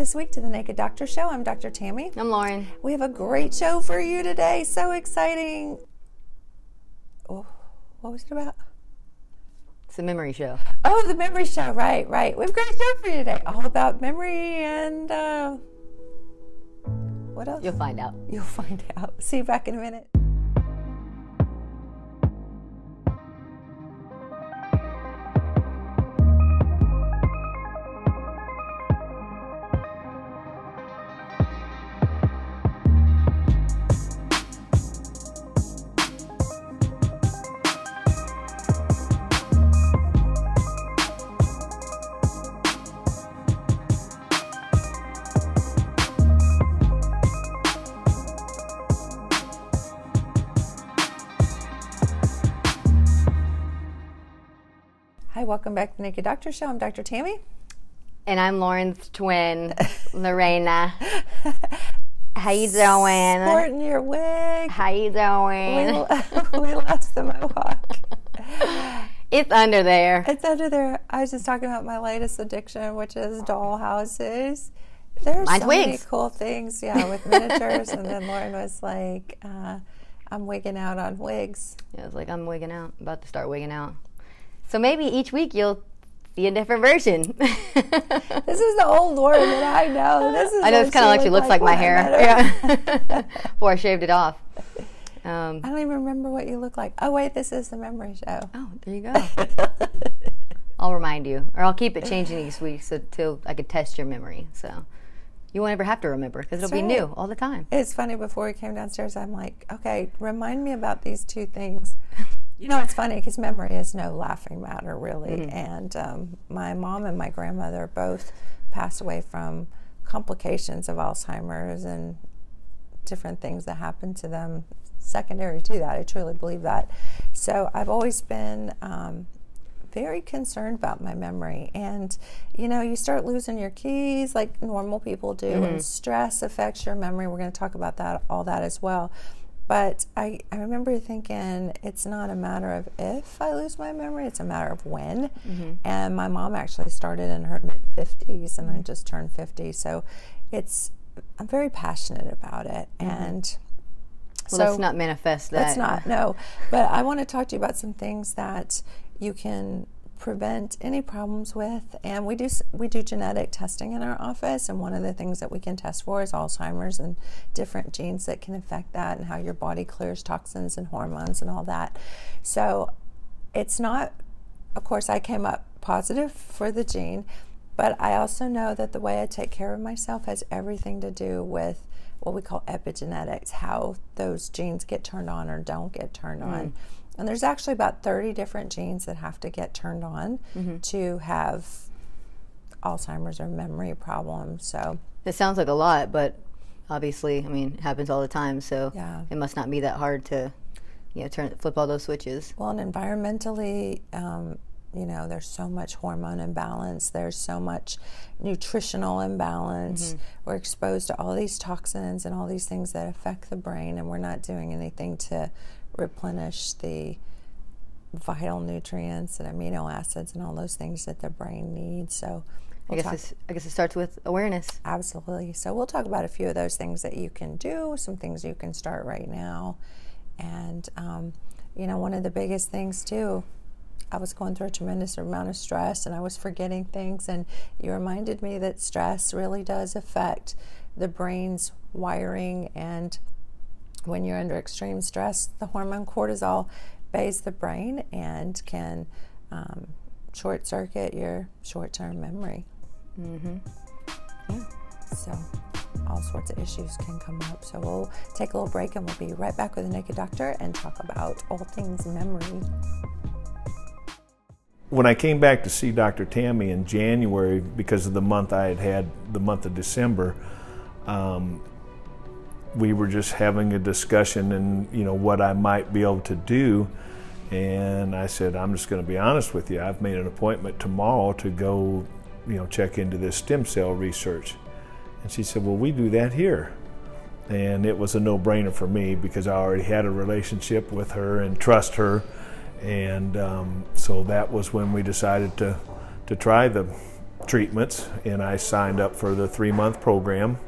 this week to the Naked Doctor Show. I'm Dr. Tammy. I'm Lauren. We have a great show for you today. So exciting. Oh, what was it about? It's a memory show. Oh, the memory show. Right, right. We have a great show for you today. All about memory and uh, what else? You'll find out. You'll find out. See you back in a minute. Hi, welcome back to the Naked Doctor Show. I'm Dr. Tammy. And I'm Lauren's twin, Lorena. How you doing? Sporting your wig. How you doing? We, we lost the mohawk. It's under there. It's under there. I was just talking about my latest addiction, which is doll houses. There's Mine's so many cool things, yeah, with miniatures. and then Lauren was like, uh, "I'm wigging out on wigs." Yeah, was like I'm wigging out. About to start wigging out. So maybe each week you'll see a different version. This is the old Lauren that I know. This is I know it's kind of like she looks like, my hair. Yeah. Before I shaved it off. Um, I don't even remember what you look like. Oh wait, this is the memory show. oh, there you go. I'll remind you, or I'll keep it changing each week so till I can test your memory. So you won't ever have to remember because it'll be new all the time. It's funny. Before we came downstairs, I'm like, okay, remind me about these two things. You know, it's funny because memory is no laughing matter, really. And um, my mom and my grandmother both passed away from complications of Alzheimer's and different things that happened to them secondary to that. I truly believe that. So I've always been um, very concerned about my memory. And, you know, you start losing your keys like normal people do, and stress affects your memory. We're going to talk about that, all that as well. But I, I remember thinking it's not a matter of if I lose my memory, it's a matter of when. Mm-hmm. And my mom actually started in her mid 50s, and I mm-hmm. just turned 50. So it's, I'm very passionate about it. Mm-hmm. And Well, let's not manifest that. Let's not, no. But I want to talk to you about some things that you can prevent any problems with. And we do we do genetic testing in our office, and one of the things that we can test for is Alzheimer's and different genes that can affect that, and how your body clears toxins and hormones and all that. So it's not. Of course, I came up positive for the gene, but I also know that the way I take care of myself has everything to do with what we call epigenetics, how those genes get turned on or don't get turned on. Mm. And there's actually about 30 different genes that have to get turned on to have Alzheimer's or memory problems. So, It sounds like a lot, but obviously, I mean, it happens all the time. So Yeah. it must not be that hard to, you know, turn flip all those switches. well, and environmentally, um, you know, there's so much hormone imbalance, there's so much nutritional imbalance. We're exposed to all these toxins and all these things that affect the brain, and we're not doing anything to replenish the vital nutrients and amino acids and all those things that the brain needs. So, I we'll guess talk- I guess it starts with awareness. Absolutely. So we'll talk about a few of those things that you can do, some things you can start right now. And, um, you know, one of the biggest things too, I was going through a tremendous amount of stress and I was forgetting things. And you reminded me that stress really does affect the brain's wiring. And when you're under extreme stress, the hormone cortisol bathes the brain and can um, short circuit your short term memory. Mm-hmm. Yeah. So all sorts of issues can come up. So we'll take a little break and we'll be right back with the Naked Doctor and talk about all things memory. when I came back to see Dr. Tammy in January, because of the month I had had, the month of December, um, we were just having a discussion and you know what I might be able to do. And I said, I'm just going to be honest with you. I've made an appointment tomorrow to go, you know, check into this stem cell research. And she said, Well, we do that here. And it was a no brainer for me because I already had a relationship with her and trust her. And um, so that was when we decided to, to try the, treatments, and I signed up for the three month program.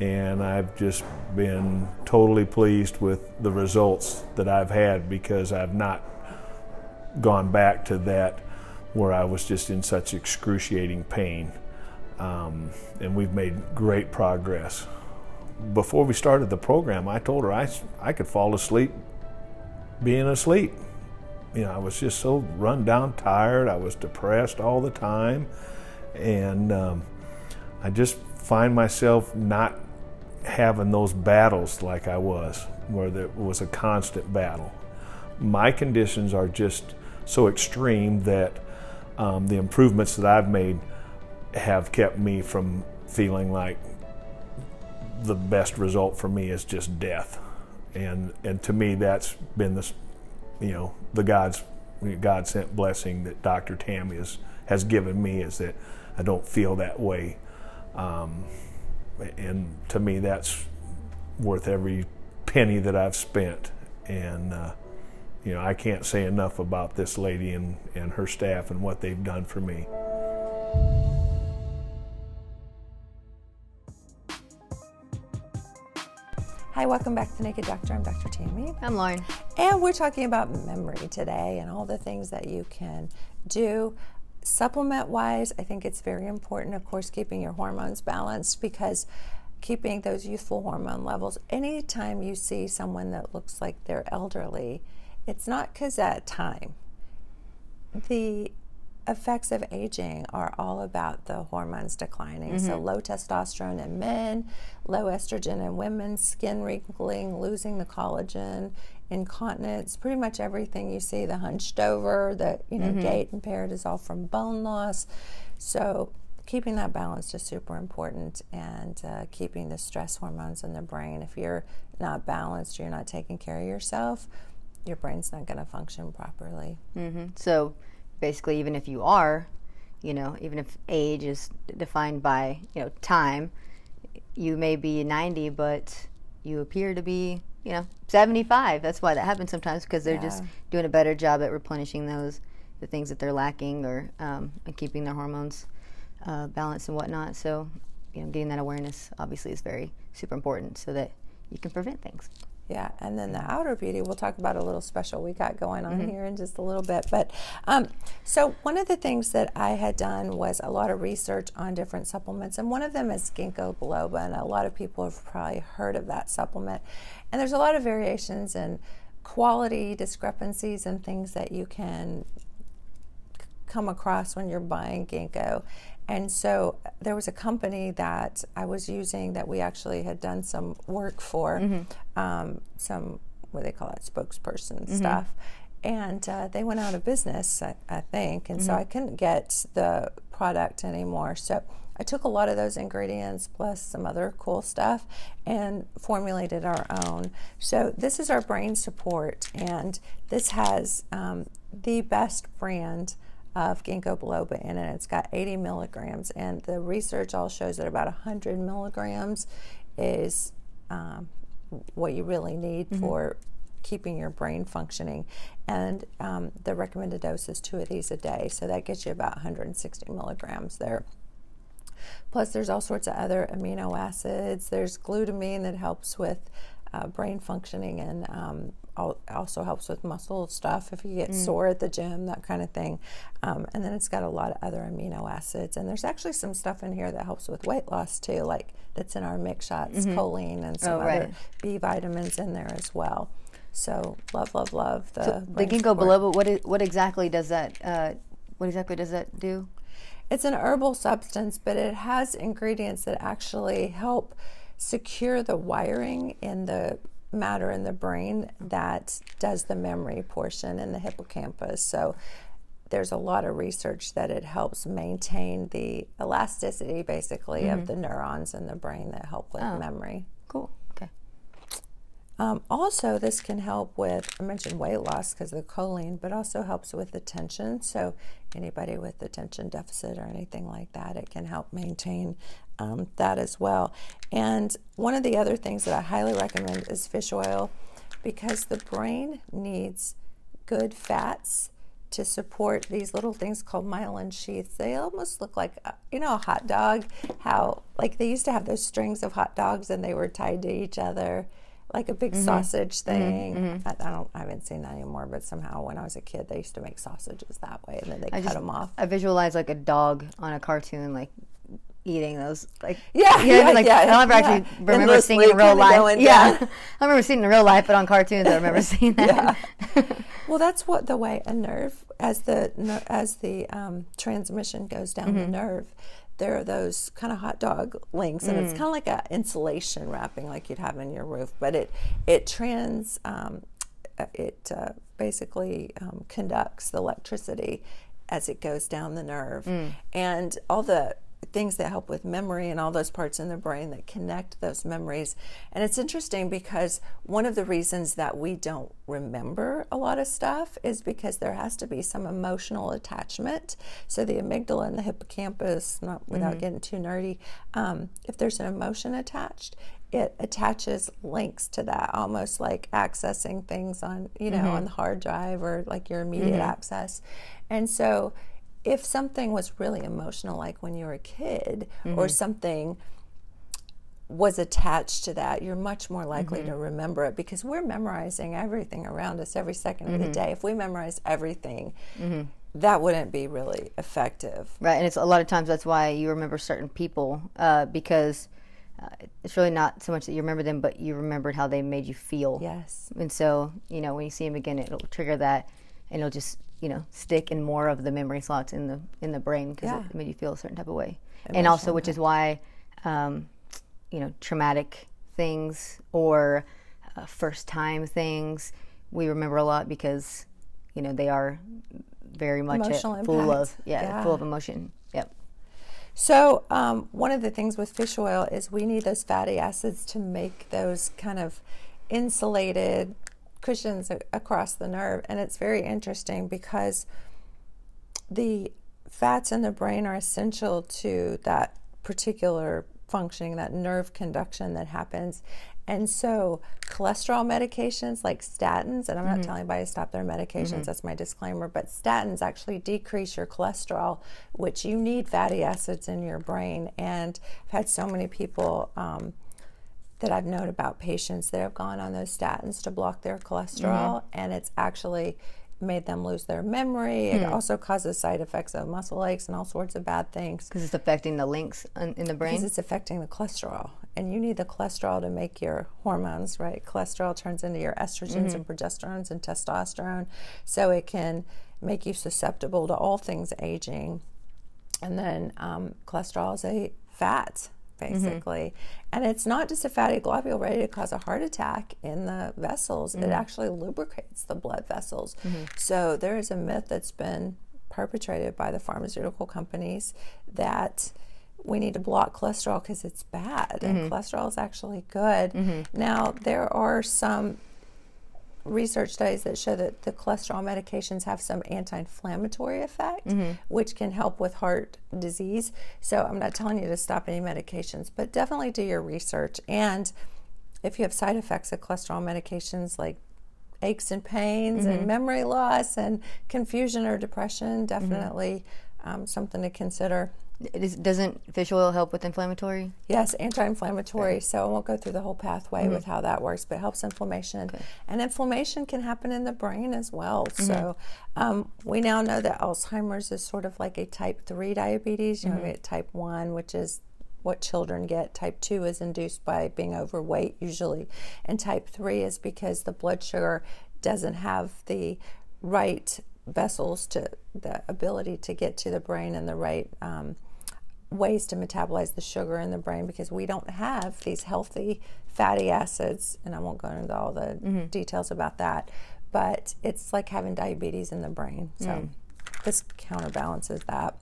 And I've just been totally pleased with the results that I've had because I've not gone back to that where I was just in such excruciating pain. Um, and we've made great progress. Before we started the program, I told her I, I could fall asleep being asleep. You know, I was just so run down, tired. I was depressed all the time. And um, I just find myself not having those battles like I was, where there was a constant battle. My conditions are just so extreme that um, the improvements that I've made have kept me from feeling like the best result for me is just death. And, and to me, that's been the, you know, the God's God sent blessing that Dr. Tammy has, has given me is that I don't feel that way. Um, and to me, that's worth every penny that I've spent. And, uh, you know, I can't say enough about this lady and, and her staff and what they've done for me. Hi, welcome back to Naked Doctor. I'm Dr. Tammy. I'm Lauren. And we're talking about memory today and all the things that you can do. Supplement wise, I think it's very important, of course, keeping your hormones balanced because keeping those youthful hormone levels, anytime you see someone that looks like they're elderly, it's not because at time. The effects of aging are all about the hormones declining. Mm-hmm. So, low testosterone in men, low estrogen in women, skin wrinkling, losing the collagen, incontinence, pretty much everything you see, the hunched over, the you know, mm-hmm. gait impaired is all from bone loss. So, keeping that balance is super important and uh, keeping the stress hormones in the brain. If you're not balanced, you're not taking care of yourself, your brain's not going to function properly. Mm-hmm. So basically, even if you are, you know, even if age is defined by you know time, you may be 90, but you appear to be you know 75. That's why that happens sometimes because they're yeah. just doing a better job at replenishing those the things that they're lacking or um, and keeping their hormones uh, balanced and whatnot. So you know, getting that awareness obviously is very super important so that you can prevent things. Yeah, and then the outer beauty, we'll talk about a little special we got going on mm-hmm. here in just a little bit. But um, so, one of the things that I had done was a lot of research on different supplements, and one of them is ginkgo biloba, and a lot of people have probably heard of that supplement. And there's a lot of variations and quality discrepancies and things that you can come across when you're buying ginkgo. And so there was a company that I was using that we actually had done some work for, mm-hmm. um, some what they call it spokesperson mm-hmm. stuff. And uh, they went out of business, I, I think. And mm-hmm. so I couldn't get the product anymore. So I took a lot of those ingredients plus some other cool stuff and formulated our own. So this is our brain support, and this has um, the best brand of ginkgo biloba in it. It's got 80 milligrams, and the research all shows that about 100 milligrams is um, what you really need mm-hmm. for keeping your brain functioning. And um, the recommended dose is two of these a day, so that gets you about 160 milligrams there. Plus, there's all sorts of other amino acids. There's glutamine that helps with uh, brain functioning and um, also helps with muscle stuff if you get mm. sore at the gym, that kind of thing. Um, and then it's got a lot of other amino acids. And there's actually some stuff in here that helps with weight loss too, like that's in our mix shots, mm-hmm. choline and some oh, right. other B vitamins in there as well. So love, love, love the so the ginkgo biloba. What is, what exactly does that? Uh, what exactly does that do? It's an herbal substance, but it has ingredients that actually help secure the wiring in the matter in the brain that does the memory portion in the hippocampus. So there's a lot of research that it helps maintain the elasticity basically mm-hmm. of the neurons in the brain that help with oh, memory. Cool. Okay. Um, also, this can help with, I mentioned weight loss because of the choline, but also helps with attention. So, anybody with attention deficit or anything like that, it can help maintain um, that as well. And one of the other things that I highly recommend is fish oil because the brain needs good fats to support these little things called myelin sheaths. They almost look like, uh, you know, a hot dog. How, like, they used to have those strings of hot dogs and they were tied to each other like a big Mm-hmm. sausage thing. I, I don't, I haven't seen that anymore, but somehow when I was a kid, they used to make sausages that way and then they cut just- them off. I visualize like a dog on a cartoon, like eating those. Like Yeah, you know what I mean? yeah, like yeah, I don't ever yeah. actually remember Endlessly seeing it in real life. going yeah, down. I remember seeing it in real life, but on cartoons, I remember seeing that. Well, that's what the way a nerve, as the as the um, transmission goes down Mm-hmm. the nerve, there are those kind of hot dog links, and it's Mm. kind of like a insulation wrapping, like you'd have in your roof. But it it trans um, uh, it uh, basically um, conducts the electricity as it goes down the nerve, Mm. and all the things that help with memory and all those parts in the brain that connect those memories. And it's interesting because one of the reasons that we don't remember a lot of stuff is because there has to be some emotional attachment. So the amygdala and the hippocampus, not without mm-hmm. getting too nerdy, um, if there's an emotion attached, it attaches links to that, almost like accessing things on, you know, mm-hmm. on the hard drive or like your immediate mm-hmm. access. And so if something was really emotional, like when you were a kid, or something was attached to that, you're much more likely to remember it because we're memorizing everything around us every 2nd of the day. If we memorize everything, that wouldn't be really effective. Right, and it's a lot of times that's why you remember certain people uh, because uh, it's really not so much that you remember them, but you remembered how they made you feel. Yes. And so, you know, when you see them again, it'll trigger that, and it'll just, you know, stick in more of the memory slots in the in the brain because Yeah. it made you feel a certain type of way. and also, which is why, um, you know, traumatic things or uh, first time things we remember a lot because, you know, they are very much full of yeah, Yeah. full of emotion. Yep. So, um, one of the things with fish oil is we need those fatty acids to make those kind of insulated cushions across the nerve. And it's very interesting because the fats in the brain are essential to that particular functioning, that nerve conduction that happens. And so, cholesterol medications like statins, and I'm not telling anybody to stop their medications, that's my disclaimer, but statins actually decrease your cholesterol, which you need fatty acids in your brain. And I've had so many people. Um, that I've known about patients that have gone on those statins to block their cholesterol, mm-hmm. and it's actually made them lose their memory. It hmm. also causes side effects of muscle aches and all sorts of bad things Because it's affecting the links in, the brain. because it's affecting the cholesterol. And you need the cholesterol to make your hormones, right? Cholesterol turns into your estrogens mm-hmm. and progesterones and testosterone. So it can make you susceptible to all things aging. And then um, cholesterol is a fat, Mm-hmm. basically. And it's not just a fatty globule ready to cause a heart attack in the vessels, it mm-hmm. actually lubricates the blood vessels. Mm-hmm. So there is a myth that's been perpetrated by the pharmaceutical companies that we need to block cholesterol because it's bad and cholesterol is actually good. Now, there are some research studies that show that the cholesterol medications have some anti-inflammatory effect mm-hmm. which can help with heart disease. So i'm not telling you to stop any medications but definitely do your research. And if you have side effects of cholesterol medications like aches and pains and mm-hmm. memory loss and confusion or depression mm-hmm. definitely um, something to consider It is, doesn't fish oil help with inflammatory? Yes, anti-inflammatory. So I won't go through the whole pathway with how that works, but it helps inflammation. And inflammation can happen in the brain as well. So um, we now know that Alzheimer's is sort of like a type three diabetes. You know, we get type one, which is what children get. Type 2 is induced by being overweight, usually. And type 3 is because the blood sugar doesn't have the right vessels to the ability to get to the brain and the right um, ways to metabolize the sugar in the brain because we don't have these healthy fatty acids. And I won't go into all the mm-hmm. details about that, but it's like having diabetes in the brain. So mm. this counterbalances that.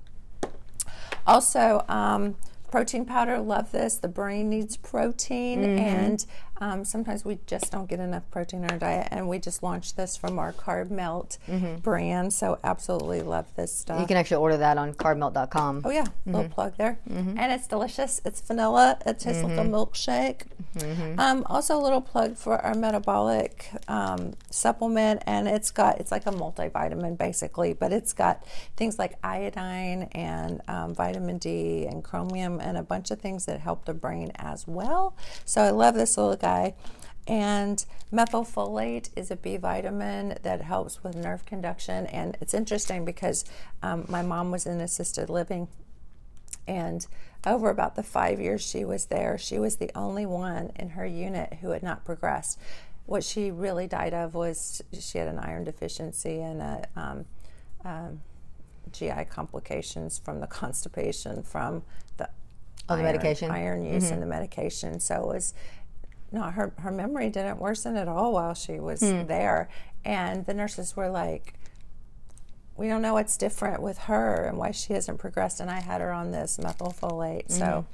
Also, um, protein powder, love this. The brain needs protein, mm-hmm. and um, sometimes we just don't get enough protein in our diet. And we just launched this from our Carb Melt brand, so absolutely love this stuff. You can actually order that on carbmelt.com. Oh yeah, little plug there, and it's delicious. It's vanilla. It tastes like a milkshake. Mm-hmm. Um, also, a little plug for our metabolic um, supplement, and it's got it's like a multivitamin basically, but it's got things like iodine and um, vitamin D and chromium and a bunch of things that help the brain as well. So I love this little guy. And methylfolate is a B vitamin that helps with nerve conduction. And it's interesting because um, my mom was in assisted living and over about the five years she was there, she was the only one in her unit who had not progressed. What she really died of was she had an iron deficiency and a, um, um, GI complications from the constipation from the, oh, iron, the medication iron use mm-hmm. and the medication. So it was no, her her memory didn't worsen at all while she was hmm. there, and the nurses were like we don't know what's different with her and why she hasn't progressed. And I had her on this methylfolate. Mm-hmm. So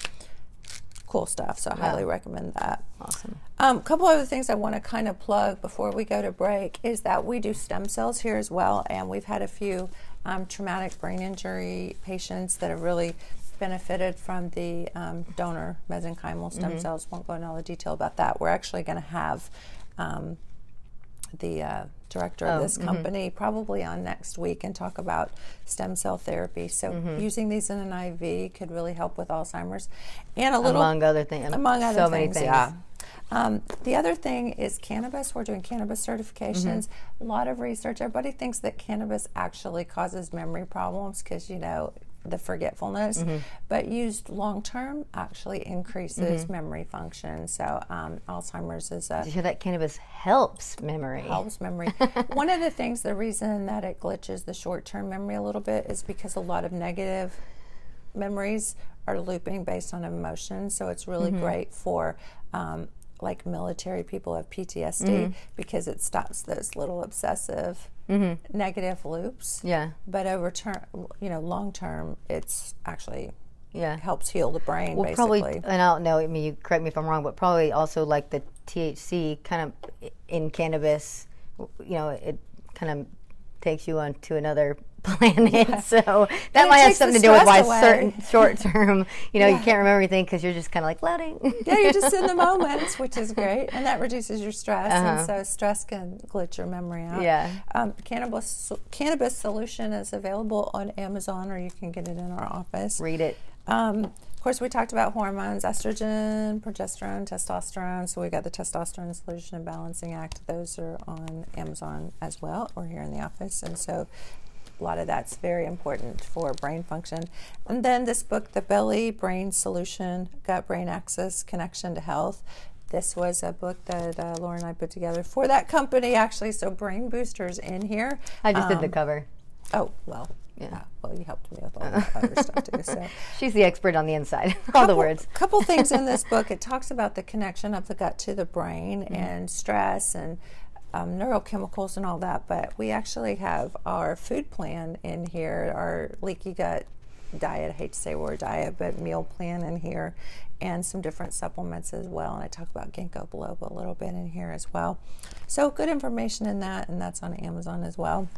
cool stuff. So I wow. highly recommend that. Awesome. A um, couple other things I want to kind of plug before we go to break is that we do stem cells here as well. And we've had a few um, traumatic brain injury patients that have really benefited from the um, donor mesenchymal stem mm-hmm. cells. Won't go into all the detail about that. We're actually going to have um, the uh, director of oh, this mm-hmm. company mm-hmm. probably on next week and talk about stem cell therapy. So mm-hmm. using these in an IV could really help with Alzheimer's, and a little among other things. Among other so things, many things. Yeah. Um, the other thing is cannabis. We're doing cannabis certifications. Mm-hmm. A lot of research. Everybody thinks that cannabis actually causes memory problems because you know the forgetfulness, mm-hmm. but used long term actually increases mm-hmm. memory function. So um, Alzheimer's is a. Did you hear that cannabis helps memory? Helps memory. One of the things, the reason that it glitches the short term memory a little bit is because a lot of negative memories are looping based on emotions. So it's really mm-hmm. great for um, like military people have PTSD mm-hmm. because it stops those little obsessive mm-hmm. negative loops. Yeah. But over term, you know, long term, it's actually yeah helps heal the brain. Well, basically. probably, and I don't know. I mean, you correct me if I'm wrong, but probably also like the THC kind of in cannabis. You know, it kind of takes you on to another planet. Yeah. So that might have something to do with why away. certain short term, you know, yeah. you can't remember everything because you're just kind of like loading. yeah, you're just in the moment, which is great, and that reduces your stress. Uh-huh. And so stress can glitch your memory out. Yeah. Um, cannabis cannabis solution is available on Amazon, or you can get it in our office. Read it. Um, of course, we talked about hormones estrogen, progesterone, testosterone. So we got the Testosterone Solution and Balancing Act. Those are on Amazon as well, or here in the office. And so a lot of that's very important for brain function. And then this book, The Belly Brain Solution Gut Brain Axis Connection to Health. This was a book that uh, Laura and I put together for that company, actually. So, Brain Boosters in here. I just um, did the um, cover. Oh, well, yeah. well, you helped me with all the other stuff too. So she's the expert on the inside. all the words. A couple things in this book. It talks about the connection of the gut to the brain mm-hmm. and stress and um, neurochemicals and all that, but we actually have our food plan in here, our leaky gut diet. I hate to say word diet, but meal plan in here, and some different supplements as well. And I talk about ginkgo biloba a little bit in here as well. So good information in that, and that's on Amazon as well.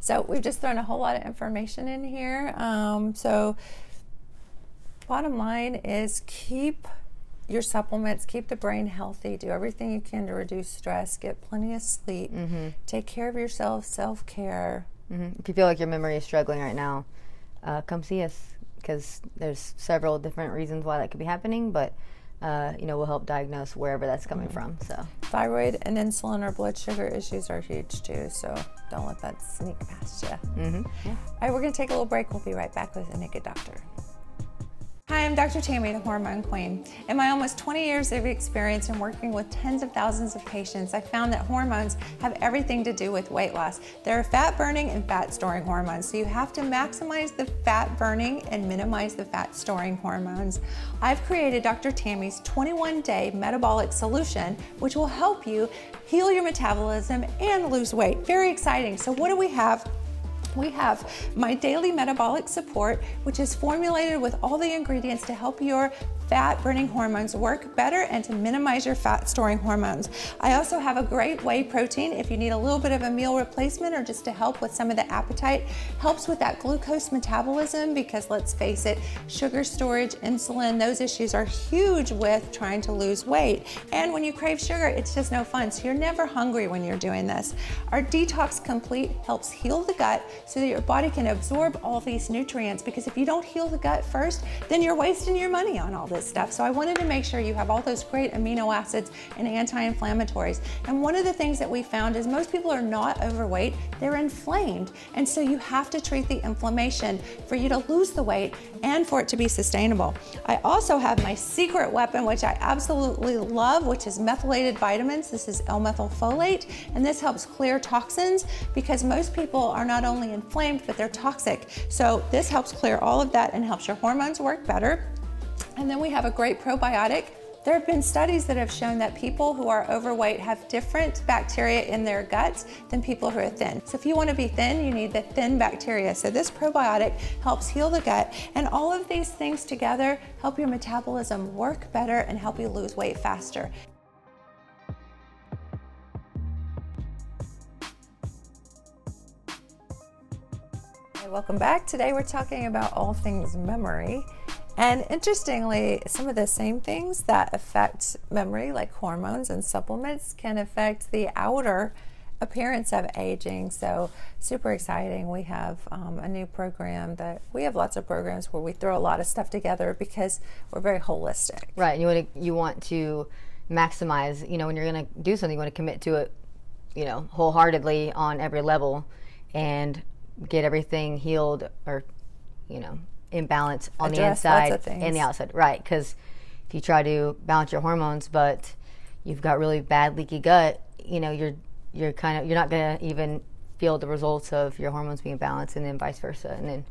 So we've just thrown a whole lot of information in here. Um, so bottom line is keep your supplements, keep the brain healthy, do everything you can to reduce stress, get plenty of sleep, mm-hmm. take care of yourself, self care. Mm-hmm. If you feel like your memory is struggling right now, uh, come see us because there's several different reasons why that could be happening, but uh, you know, we'll help diagnose wherever that's coming mm-hmm. from. So, thyroid and insulin or blood sugar issues are huge too. So, don't let that sneak past you. Mm-hmm. Yeah. All right, we're going to take a little break. We'll be right back with the Naked Doctor. Hi, I'm Dr. Tammy, the Hormone Queen. In my almost 20 years of experience in working with tens of thousands of patients, I found that hormones have everything to do with weight loss. There are fat burning and fat storing hormones, so you have to maximize the fat burning and minimize the fat storing hormones. I've created Dr. Tammy's 21 day metabolic solution, which will help you heal your metabolism and lose weight. Very exciting. So, what do we have? We have my daily metabolic support, which is formulated with all the ingredients to help your fat burning hormones work better and to minimize your fat storing hormones. I also have a great whey protein if you need a little bit of a meal replacement or just to help with some of the appetite. Helps with that glucose metabolism because let's face it, sugar storage, insulin, those issues are huge with trying to lose weight. And when you crave sugar, it's just no fun. So you're never hungry when you're doing this. Our Detox Complete helps heal the gut so that your body can absorb all these nutrients because if you don't heal the gut first, then you're wasting your money on all this stuff. So I wanted to make sure you have all those great amino acids and anti-inflammatories. And one of the things that we found is most people are not overweight, they're inflamed. And so you have to treat the inflammation for you to lose the weight and for it to be sustainable. I also have my secret weapon, which I absolutely love, which is methylated vitamins. This is L-methylfolate, and this helps clear toxins because most people are not only inflamed, but they're toxic. So this helps clear all of that and helps your hormones work better. And then we have a great probiotic there have been studies that have shown that people who are overweight have different bacteria in their guts than people who are thin. So if you want to be thin, you need the thin bacteria. So this probiotic helps heal the gut and all of these things together help your metabolism work better and help you lose weight faster. welcome back. Today we're talking about all things memory. And interestingly, some of the same things that affect memory, like hormones and supplements, can affect the outer appearance of aging. So, super exciting. We have um, a new program that we have lots of programs where we throw a lot of stuff together because we're very holistic. Right. And You want to, you want to maximize, you know, when you're going to do something, you want to commit to it, you know, wholeheartedly on every level and get everything healed or, you know, imbalance on the inside and the outside. Right, because if you try to balance your hormones, but you've got really bad leaky gut, you know, you're you're kind of you're not gonna even feel the results of your hormones being balanced, and then vice versa, and then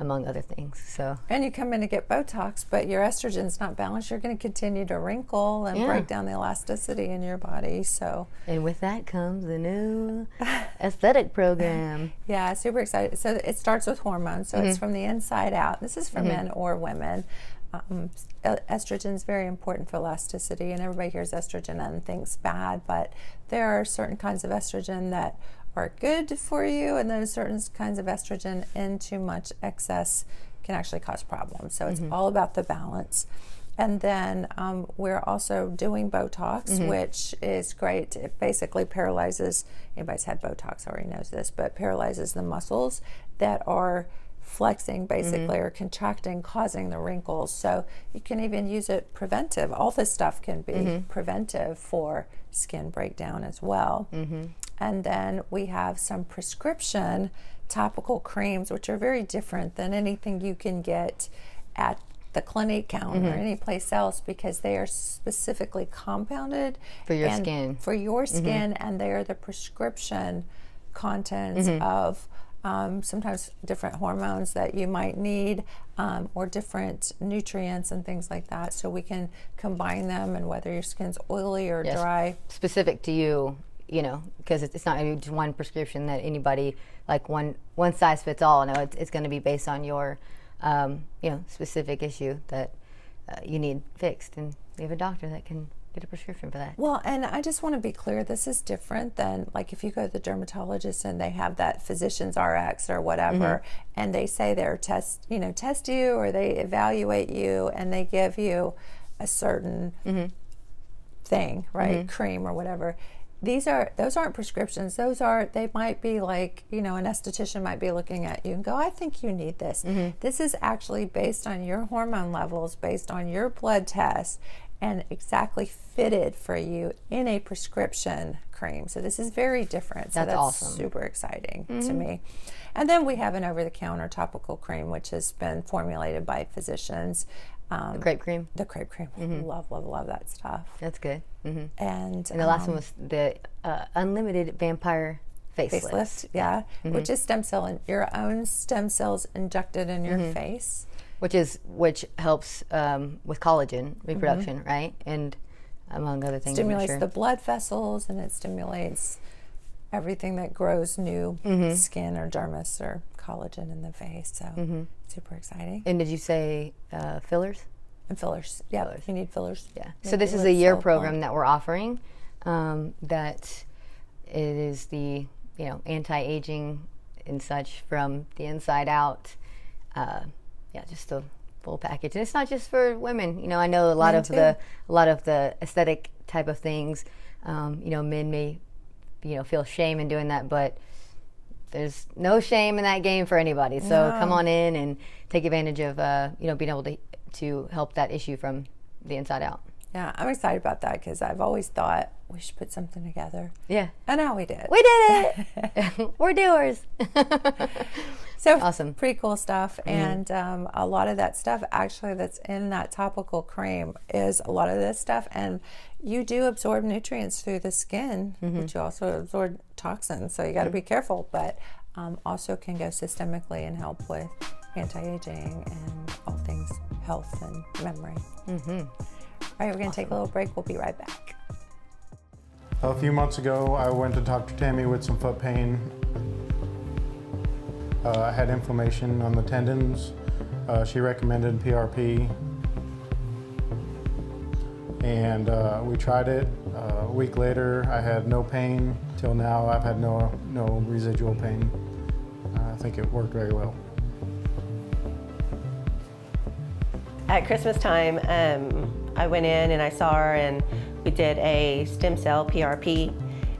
among other things. So and you come in to get Botox, but your estrogen's not balanced. You're going to continue to wrinkle and yeah. break down the elasticity in your body. So and with that comes the new aesthetic program. Yeah, super excited. So it starts with hormones. So mm-hmm. it's from the inside out. This is for mm-hmm. men or women. Um, estrogen is very important for elasticity, and everybody hears estrogen and thinks bad, but there are certain kinds of estrogen that are good for you, and then certain kinds of estrogen in too much excess can actually cause problems. So it's mm-hmm. all about the balance. And then um, we're also doing Botox, mm-hmm. which is great. It basically paralyzes, anybody's had Botox already knows this, but paralyzes the muscles that are flexing basically mm-hmm. or contracting, causing the wrinkles. So you can even use it preventive. All this stuff can be mm-hmm. preventive for skin breakdown as well. Mm-hmm. And then we have some prescription topical creams, which are very different than anything you can get at the Clinique counter mm-hmm. or any place else because they are specifically compounded for your skin. For your mm-hmm. skin, mm-hmm. and they are the prescription contents mm-hmm. of um, sometimes different hormones that you might need um, or different nutrients and things like that. So we can combine them and whether your skin's oily or yes. dry. Specific to you you know, because it's, not just one prescription that anybody like one one size fits all. No, it's, it's going to be based on your um, you know specific issue that uh, you need fixed, and you have a doctor that can get a prescription for that. Well, and I just want to be clear this is different than like if you go to the dermatologist and they have that physician's RX or whatever mm-hmm. and they say they're test, you know, test you or they evaluate you and they give you a certain mm-hmm. thing, right? Mm-hmm. Cream or whatever these are those aren't prescriptions those are they might be like you know an esthetician might be looking at you and go i think you need this mm-hmm. this is actually based on your hormone levels based on your blood test and exactly fitted for you in a prescription cream so this is very different so that's, that's awesome. super exciting mm-hmm. to me and then we have an over-the-counter topical cream which has been formulated by physicians um, the crepe cream. The crepe cream. Mm-hmm. Love, love, love that stuff. That's good. Mm-hmm. And and the last um, one was the uh, unlimited vampire facelift. Facelift, yeah, mm-hmm. which is stem cell and your own stem cells injected in your mm-hmm. face, which is which helps um, with collagen reproduction, mm-hmm. right? And among other things, stimulates sure. the blood vessels and it stimulates everything that grows new mm-hmm. skin or dermis or collagen in the face. So super exciting. And did you say uh, fillers? And fillers. Yeah, Fillers. you need fillers. Yeah. So this is a year so program plump. that we're offering. Um, that it is the you know anti-aging and such from the inside out. Uh, yeah, just a full package. And it's not just for women. You know, I know a lot Men of too. the a lot of the aesthetic type of things. Um, you know, men may you know feel shame in doing that, but there's no shame in that game for anybody. So No. come on in and take advantage of uh, you know being able to to help that issue from the inside out. Yeah, I'm excited about that because I've always thought we should put something together. Yeah. And now we did. We did it. We're doers. So Awesome. pretty cool stuff, and um, a lot of that stuff actually that's in that topical cream is a lot of this stuff, and you do absorb nutrients through the skin, but you also absorb toxins, so you got to be careful. But um, also can go systemically and help with anti-aging and all things health and memory. Mm-hmm. All right, we're gonna take a little break. We'll be right back. A few months ago, I went to Dr. Tammy with some foot pain. Uh, I had inflammation on the tendons. Uh, she recommended PRP. And uh, we tried it. A week later, I had no pain. Till now, I've had no, no residual pain. Uh, I think it worked very well. At Christmas time, um, I went in and I saw her, and we did a stem cell PRP,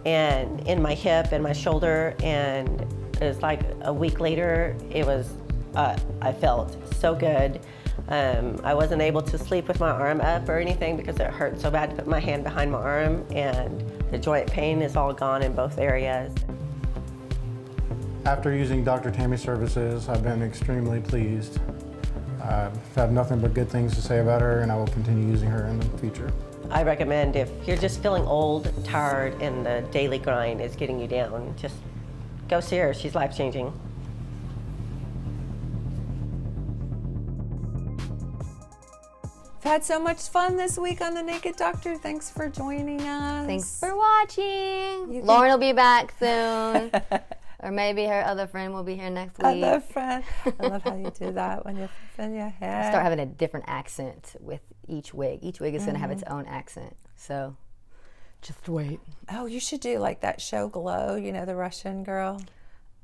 and in my hip and my shoulder, and it was like a week later, it was, uh, I felt so good. Um, I wasn't able to sleep with my arm up or anything because it hurt so bad to put my hand behind my arm, and the joint pain is all gone in both areas. After using Dr. Tammy's services, I've been extremely pleased. I've had nothing but good things to say about her, and I will continue using her in the future. I recommend if you're just feeling old, tired, and the daily grind is getting you down, just go see her. She's life changing. I've had so much fun this week on the Naked Doctor. Thanks for joining us. Thanks for watching. You can- Lauren will be back soon. or maybe her other friend will be here next week. Other friend. I love how you do that when you're flipping your hair. Start having a different accent with each wig. Each wig is going to have its Mm-hmm. own accent. So just wait. Oh, you should do like that show Glow, you know, the Russian girl.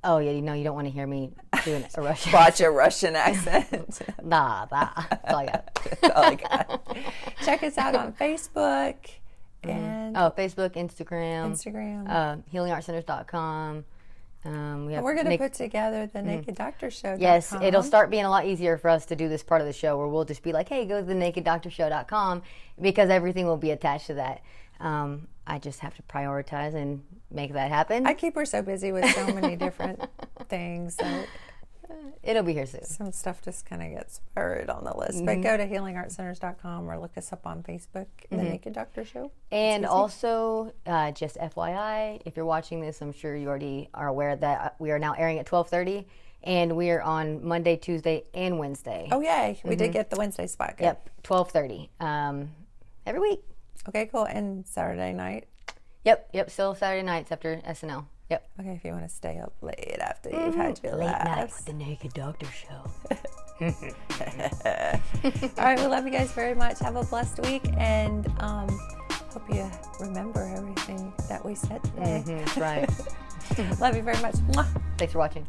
Oh, yeah, you know, you don't want to hear me doing a Russian. Watch a Russian accent. nah, nah. That's all I got. That's all I got. Check us out on Facebook and Oh, Facebook, Instagram, Instagram. uh, healingartcenters.com. Um, we have We're going to put together the Naked Doctor Show. Yes, it'll start being a lot easier for us to do this part of the show where we'll just be like, hey, go to the Naked Doctor nakeddoctorshow.com because everything will be attached to that. Um, I just have to prioritize and make that happen. I keep her so busy with so many different things that It'll be here soon. some stuff just kind of gets buried on the list. Mm-hmm. But go to healingartcenters.com or look us up on Facebook, The Mm-hmm. Naked Doctor Show. And also, uh, just FYI, if you're watching this, I'm sure you already are aware that uh, we are now airing at 12:30, and we are on Monday, Tuesday, and Wednesday. Oh, yay. We did get the Wednesday spot. Good. Yep, 12:30 um, every week. Okay, cool. And Saturday night. Yep, yep. Still Saturday nights after SNL. Yep. Okay, if you want to stay up late after you've had your Mm-hmm. Late night laughs. with the Naked Doctor Show. All right, we love you guys very much. Have a blessed week, and um, hope you remember everything that we said today. That's right. love you very much. Mwah. Thanks for watching.